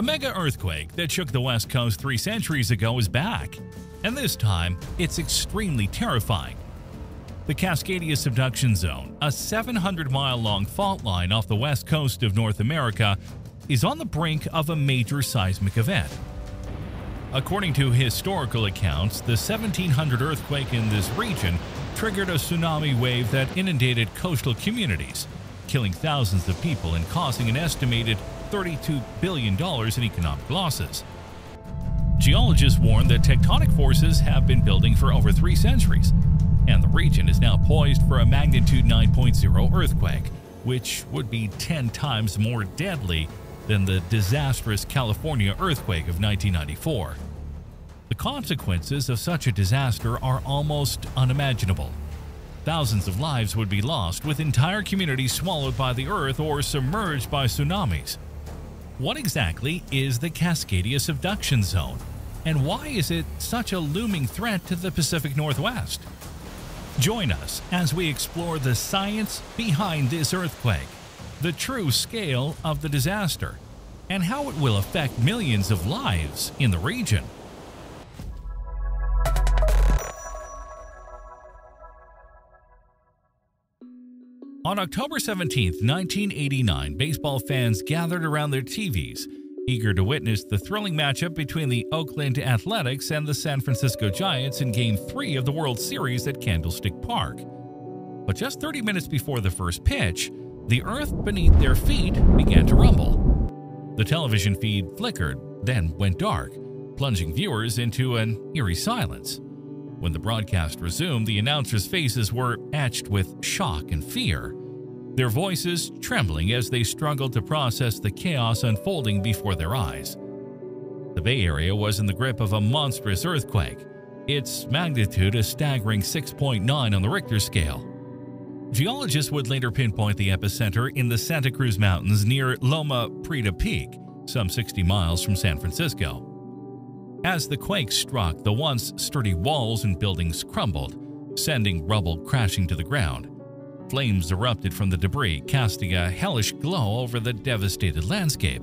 The mega earthquake that shook the West Coast three centuries ago is back, and this time it's extremely terrifying. The Cascadia Subduction Zone, a 700 mile long fault line off the west coast of North America, is on the brink of a major seismic event. According to historical accounts, the 1700 earthquake in this region triggered a tsunami wave that inundated coastal communities, killing thousands of people and causing an estimated $32 billion in economic losses. Geologists warn that tectonic forces have been building for over three centuries, and the region is now poised for a magnitude 9.0 earthquake, which would be 10 times more deadly than the disastrous California earthquake of 1994. The consequences of such a disaster are almost unimaginable. Thousands of lives would be lost, with entire communities swallowed by the earth or submerged by tsunamis. What exactly is the Cascadia Subduction Zone? And why is it such a looming threat to the Pacific Northwest? Join us as we explore the science behind this earthquake, the true scale of the disaster, and how it will affect millions of lives in the region. On October 17, 1989, baseball fans gathered around their TVs, eager to witness the thrilling matchup between the Oakland Athletics and the San Francisco Giants in Game 3 of the World Series at Candlestick Park. But just 30 minutes before the first pitch, the earth beneath their feet began to rumble. The television feed flickered, then went dark, plunging viewers into an eerie silence. When the broadcast resumed, the announcers' faces were etched with shock and fear, their voices trembling as they struggled to process the chaos unfolding before their eyes. The Bay Area was in the grip of a monstrous earthquake, its magnitude a staggering 6.9 on the Richter scale. Geologists would later pinpoint the epicenter in the Santa Cruz Mountains near Loma Prieta Peak, some 60 miles from San Francisco. As the quake struck, the once sturdy walls and buildings crumbled, sending rubble crashing to the ground. Flames erupted from the debris, casting a hellish glow over the devastated landscape.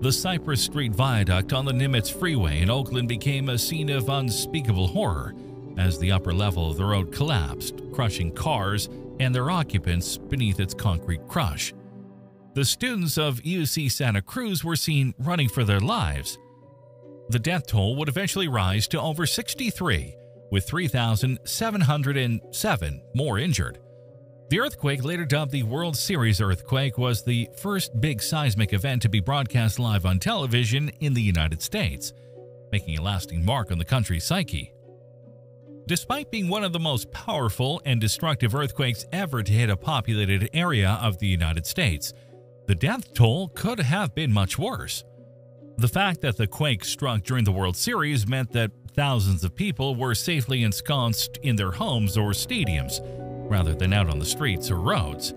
The Cypress Street Viaduct on the Nimitz Freeway in Oakland became a scene of unspeakable horror as the upper level of the road collapsed, crushing cars and their occupants beneath its concrete crush. The students of UC Santa Cruz were seen running for their lives, the death toll would eventually rise to over 63, with 3,707 more injured. The earthquake, later dubbed the World Series earthquake, was the first big seismic event to be broadcast live on television in the United States, making a lasting mark on the country's psyche. Despite being one of the most powerful and destructive earthquakes ever to hit a populated area of the United States, the death toll could have been much worse. The fact that the quake struck during the World Series meant that thousands of people were safely ensconced in their homes or stadiums, rather than out on the streets or roads.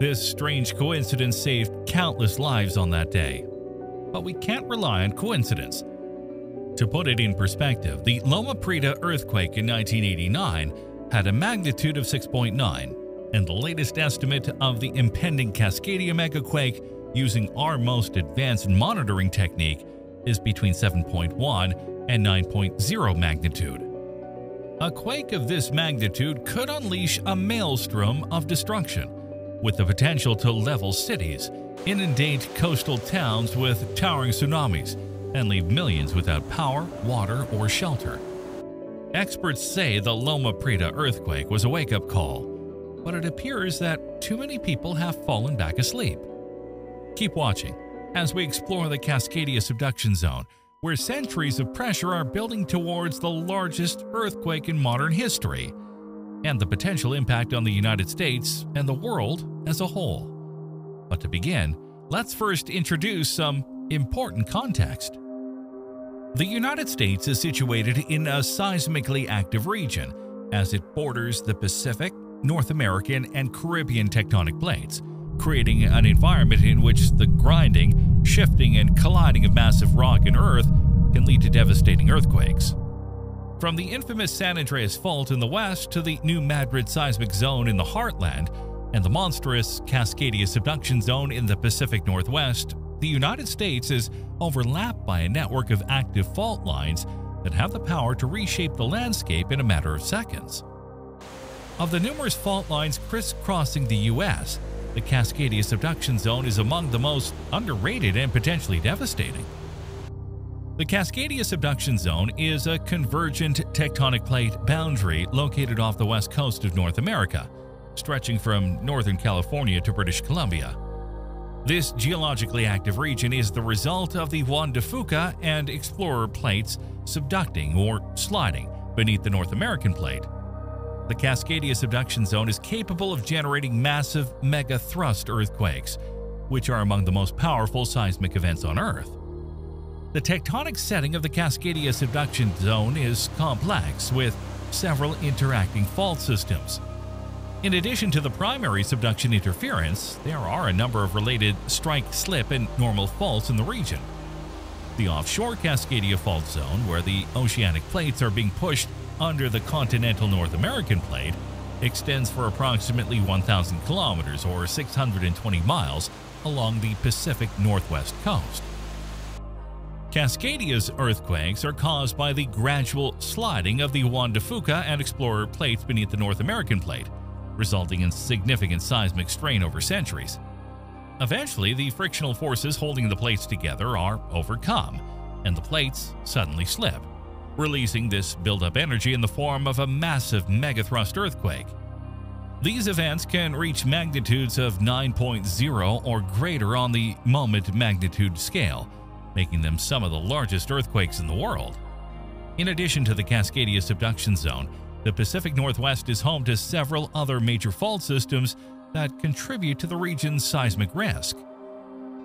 This strange coincidence saved countless lives on that day. But we can't rely on coincidence. To put it in perspective, the Loma Prieta earthquake in 1989 had a magnitude of 6.9, and the latest estimate of the impending Cascadia megaquake using our most advanced monitoring technique is between 7.1 and 9.0 magnitude. A quake of this magnitude could unleash a maelstrom of destruction, with the potential to level cities, inundate coastal towns with towering tsunamis, and leave millions without power, water, or shelter. Experts say the Loma Prieta earthquake was a wake-up call, but it appears that too many people have fallen back asleep. Keep watching as we explore the Cascadia subduction zone, where centuries of pressure are building towards the largest earthquake in modern history, and the potential impact on the United States and the world as a whole. But to begin, let's first introduce some important context. The United States is situated in a seismically active region as it borders the Pacific, North American, and Caribbean tectonic plates creating an environment in which the grinding, shifting, and colliding of massive rock and earth can lead to devastating earthquakes. From the infamous San Andreas Fault in the west to the New Madrid seismic zone in the heartland and the monstrous Cascadia subduction zone in the Pacific Northwest, the United States is overlapped by a network of active fault lines that have the power to reshape the landscape in a matter of seconds. Of the numerous fault lines crisscrossing the U.S., the Cascadia subduction zone is among the most underrated and potentially devastating. The Cascadia subduction zone is a convergent tectonic plate boundary located off the west coast of North America, stretching from northern California to British Columbia. This geologically active region is the result of the Juan de Fuca and Explorer plates subducting or sliding beneath the North American plate. The Cascadia subduction zone is capable of generating massive mega-thrust earthquakes, which are among the most powerful seismic events on Earth. The tectonic setting of the Cascadia subduction zone is complex, with several interacting fault systems. In addition to the primary subduction interference, there are a number of related strike slip and normal faults in the region. The offshore Cascadia fault zone, where the oceanic plates are being pushed under the continental North American plate, extends for approximately 1,000 kilometers or 620 miles along the Pacific Northwest coast. Cascadia's earthquakes are caused by the gradual sliding of the Juan de Fuca and Explorer plates beneath the North American plate, resulting in significant seismic strain over centuries. Eventually, the frictional forces holding the plates together are overcome, and the plates suddenly slip, releasing this buildup energy in the form of a massive megathrust earthquake. These events can reach magnitudes of 9.0 or greater on the moment magnitude scale, making them some of the largest earthquakes in the world. In addition to the Cascadia subduction zone, the Pacific Northwest is home to several other major fault systems that contribute to the region's seismic risk.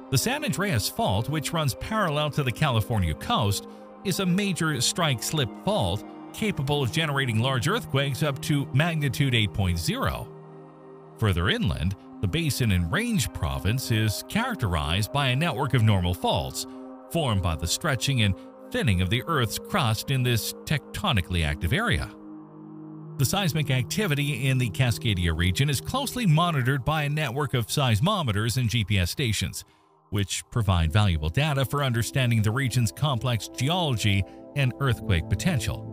The San Andreas Fault, which runs parallel to the California coast, is a major strike-slip fault capable of generating large earthquakes up to magnitude 8.0. Further inland, the Basin and Range Province is characterized by a network of normal faults, formed by the stretching and thinning of the Earth's crust in this tectonically active area. The seismic activity in the Cascadia region is closely monitored by a network of seismometers and GPS stations, which provide valuable data for understanding the region's complex geology and earthquake potential.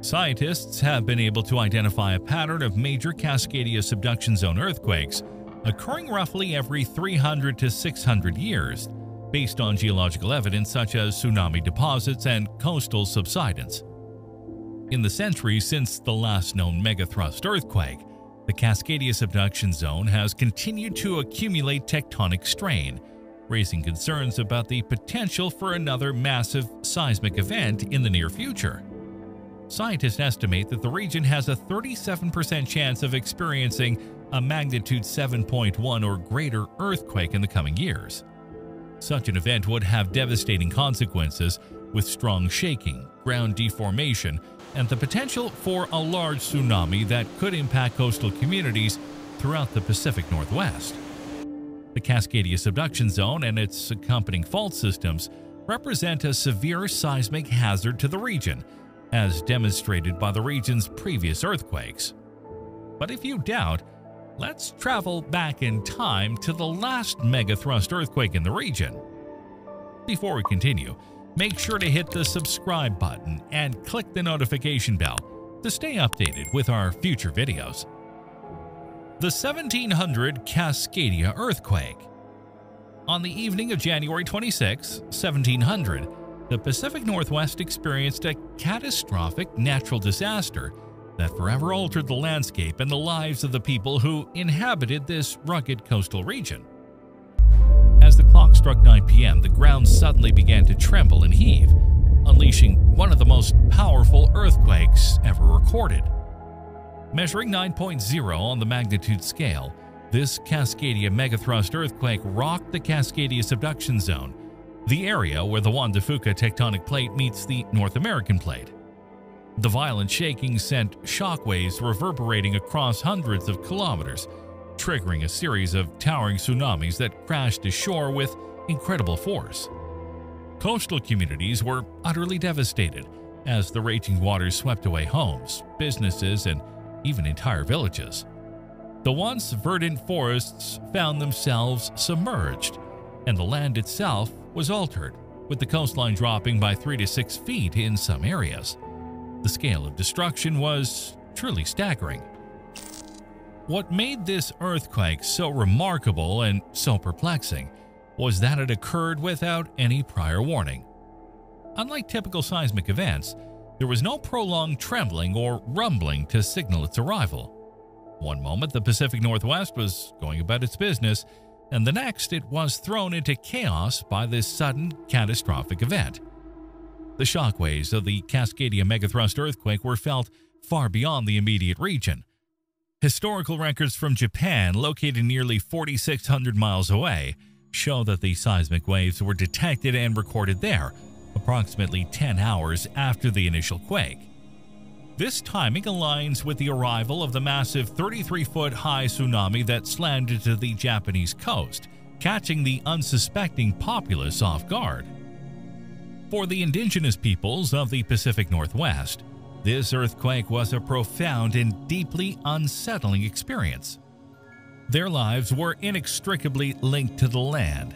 Scientists have been able to identify a pattern of major Cascadia subduction zone earthquakes occurring roughly every 300 to 600 years, based on geological evidence such as tsunami deposits and coastal subsidence. In the centuries since the last known megathrust earthquake, the Cascadia subduction zone has continued to accumulate tectonic strain, raising concerns about the potential for another massive seismic event in the near future. Scientists estimate that the region has a 37% chance of experiencing a magnitude 7.1 or greater earthquake in the coming years. Such an event would have devastating consequences with strong shaking, ground deformation, and the potential for a large tsunami that could impact coastal communities throughout the Pacific Northwest. The Cascadia subduction zone and its accompanying fault systems represent a severe seismic hazard to the region, as demonstrated by the region's previous earthquakes. But if you doubt, let's travel back in time to the last megathrust earthquake in the region. Before we continue, make sure to hit the subscribe button and click the notification bell to stay updated with our future videos. The 1700 Cascadia Earthquake On the evening of January 26, 1700, the Pacific Northwest experienced a catastrophic natural disaster that forever altered the landscape and the lives of the people who inhabited this rugged coastal region. As the clock struck 9 p.m., the ground suddenly began to tremble and heave, unleashing one of the most powerful earthquakes ever recorded. Measuring 9.0 on the magnitude scale, this Cascadia megathrust earthquake rocked the Cascadia subduction zone, the area where the Juan de Fuca tectonic plate meets the North American plate. The violent shaking sent shockwaves reverberating across hundreds of kilometers, triggering a series of towering tsunamis that crashed ashore with incredible force. Coastal communities were utterly devastated as the raging waters swept away homes, businesses, and even entire villages. The once verdant forests found themselves submerged, and the land itself was altered, with the coastline dropping by 3 to 6 feet in some areas. The scale of destruction was truly staggering. What made this earthquake so remarkable and so perplexing was that it occurred without any prior warning. Unlike typical seismic events, there was no prolonged trembling or rumbling to signal its arrival. One moment, the Pacific Northwest was going about its business, and the next, it was thrown into chaos by this sudden, catastrophic event. The shockwaves of the Cascadia megathrust earthquake were felt far beyond the immediate region. Historical records from Japan, located nearly 4,600 miles away, show that the seismic waves were detected and recorded there, approximately 10 hours after the initial quake. This timing aligns with the arrival of the massive 33-foot high tsunami that slammed into the Japanese coast, catching the unsuspecting populace off guard. For the indigenous peoples of the Pacific Northwest, this earthquake was a profound and deeply unsettling experience. Their lives were inextricably linked to the land,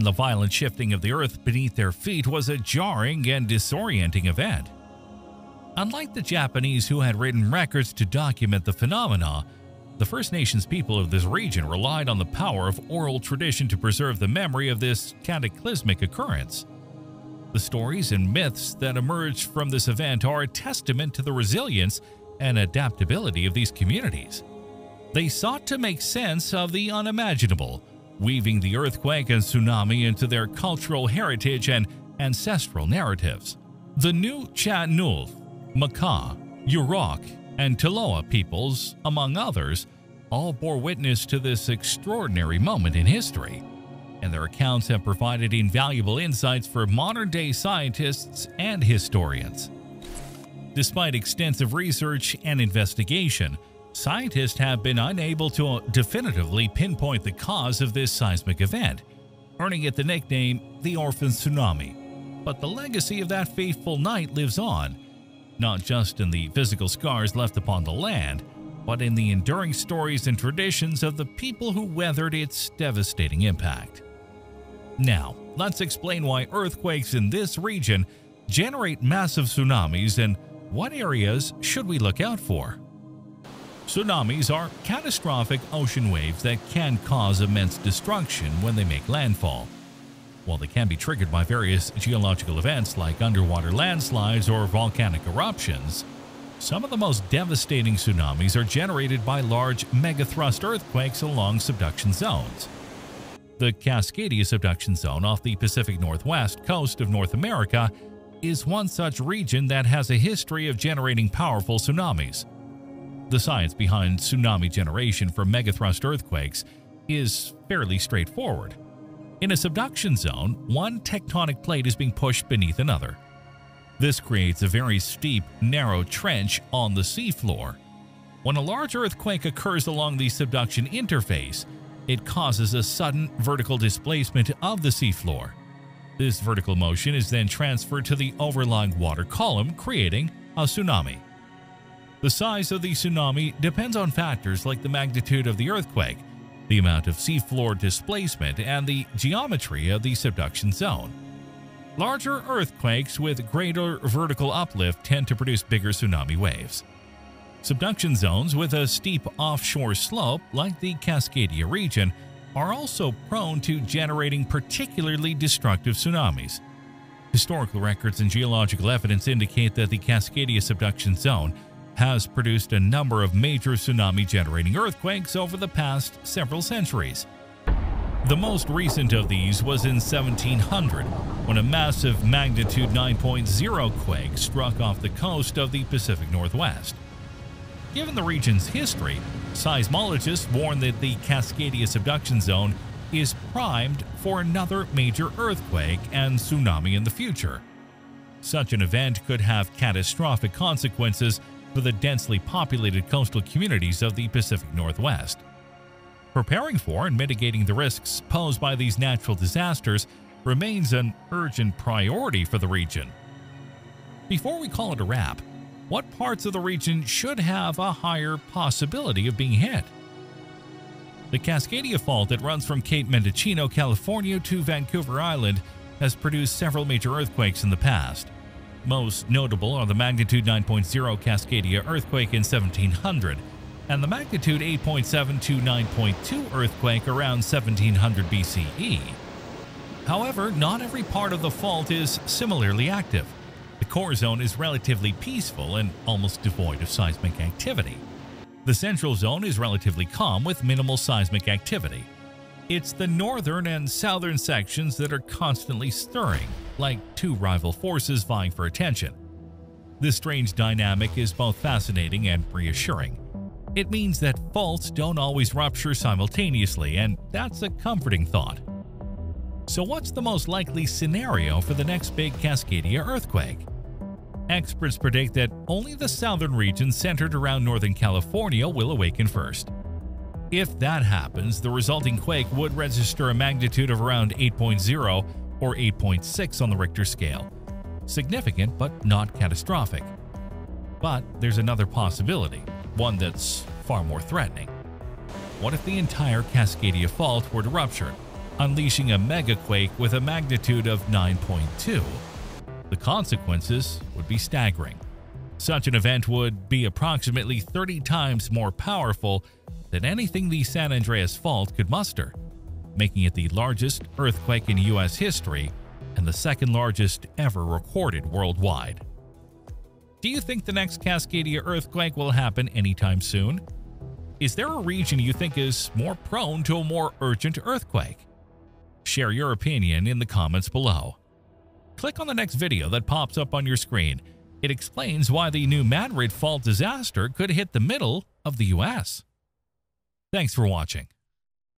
and the violent shifting of the earth beneath their feet was a jarring and disorienting event. Unlike the Japanese who had written records to document the phenomena, the First Nations people of this region relied on the power of oral tradition to preserve the memory of this cataclysmic occurrence. The stories and myths that emerged from this event are a testament to the resilience and adaptability of these communities. They sought to make sense of the unimaginable, weaving the earthquake and tsunami into their cultural heritage and ancestral narratives. The Nuu-chah-nulth, Makah, Yurok, and Tolowa peoples, among others, all bore witness to this extraordinary moment in history, and their accounts have provided invaluable insights for modern-day scientists and historians. Despite extensive research and investigation, Scientists have been unable to definitively pinpoint the cause of this seismic event, earning it the nickname the Orphan Tsunami. But the legacy of that fateful night lives on, not just in the physical scars left upon the land, but in the enduring stories and traditions of the people who weathered its devastating impact. Now, let's explain why earthquakes in this region generate massive tsunamis and what areas should we look out for. Tsunamis are catastrophic ocean waves that can cause immense destruction when they make landfall. While they can be triggered by various geological events like underwater landslides or volcanic eruptions, some of the most devastating tsunamis are generated by large megathrust earthquakes along subduction zones. The Cascadia subduction zone off the Pacific Northwest coast of North America is one such region that has a history of generating powerful tsunamis. The science behind tsunami generation from megathrust earthquakes is fairly straightforward. In a subduction zone, one tectonic plate is being pushed beneath another. This creates a very steep, narrow trench on the seafloor. When a large earthquake occurs along the subduction interface, it causes a sudden vertical displacement of the seafloor. This vertical motion is then transferred to the overlying water column, creating a tsunami. The size of the tsunami depends on factors like the magnitude of the earthquake, the amount of seafloor displacement, and the geometry of the subduction zone. Larger earthquakes with greater vertical uplift tend to produce bigger tsunami waves. Subduction zones with a steep offshore slope, like the Cascadia region, are also prone to generating particularly destructive tsunamis. Historical records and geological evidence indicate that the Cascadia subduction zone has produced a number of major tsunami-generating earthquakes over the past several centuries. The most recent of these was in 1700, when a massive magnitude 9.0 quake struck off the coast of the Pacific Northwest. Given the region's history, seismologists warn that the Cascadia subduction zone is primed for another major earthquake and tsunami in the future. Such an event could have catastrophic consequences for the densely populated coastal communities of the Pacific Northwest. Preparing for and mitigating the risks posed by these natural disasters remains an urgent priority for the region. Before we call it a wrap, what parts of the region should have a higher possibility of being hit? The Cascadia Fault that runs from Cape Mendocino, California to Vancouver Island has produced several major earthquakes in the past. Most notable are the magnitude 9.0 Cascadia earthquake in 1700 and the magnitude 8.7 to 9.2 earthquake around 1700 BCE. However, not every part of the fault is similarly active. The core zone is relatively peaceful and almost devoid of seismic activity. The central zone is relatively calm with minimal seismic activity. It's the northern and southern sections that are constantly stirring, like two rival forces vying for attention. This strange dynamic is both fascinating and reassuring. It means that faults don't always rupture simultaneously, and that's a comforting thought. So what's the most likely scenario for the next big Cascadia earthquake? Experts predict that only the southern region centered around Northern California will awaken first. If that happens, the resulting quake would register a magnitude of around 8.0 or 8.6 on the Richter scale. Significant but not catastrophic. But there's another possibility, one that's far more threatening. What if the entire Cascadia Fault were to rupture, unleashing a megaquake with a magnitude of 9.2? The consequences would be staggering. Such an event would be approximately 30 times more powerful than anything the San Andreas Fault could muster, making it the largest earthquake in U.S. history and the second largest ever recorded worldwide. Do you think the next Cascadia earthquake will happen anytime soon? Is there a region you think is more prone to a more urgent earthquake? Share your opinion in the comments below click on the next video that pops up on your screen. It explains why the new Madrid fault disaster could hit the middle of the US. Thanks for watching.